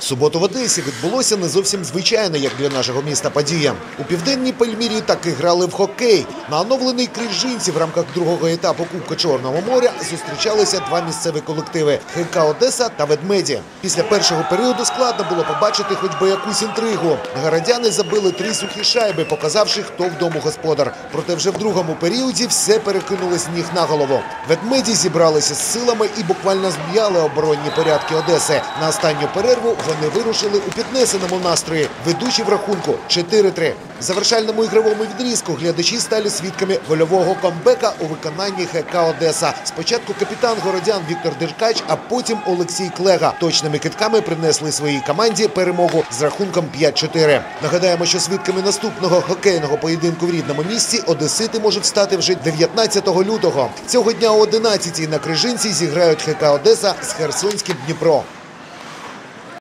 Суботу в Одесі відбулося не зовсім звичайне, як для нашого міста, подія. У південній Пальмірі таки грали в хокей. На оновленій Крижинці в рамках другого етапу Кубка Чорного моря зустрічалися два місцеві колективи – ХК Одеса та Ведмеді. Після першого періоду складно було побачити хоч би якусь інтригу. Городяни забили три сухі шайби, показавши, хто в господар. Проте вже в другому періоді все перекинулось ніг на голову. Ведмеді зібралися з силами і буквально зм'яли оборонні порядки Одеси. На останню перерву вони вирушили у піднесеному настрої, ведучи в рахунку 4-3. В завершальному ігровому відрізку глядачі стали свідками гольового камбека у виконанні ХК Одеса. Спочатку капітан городян Віктор Деркач, а потім Олексій Клега. Точними китками принесли своїй команді перемогу з рахунком 5-4. Нагадаємо, що свідками наступного хокейного поєдинку в рідному місті Одесити можуть стати вже 19 лютого. Цього дня о 11 на Крижинці зіграють ХК Одеса з Херсонським Дніпро.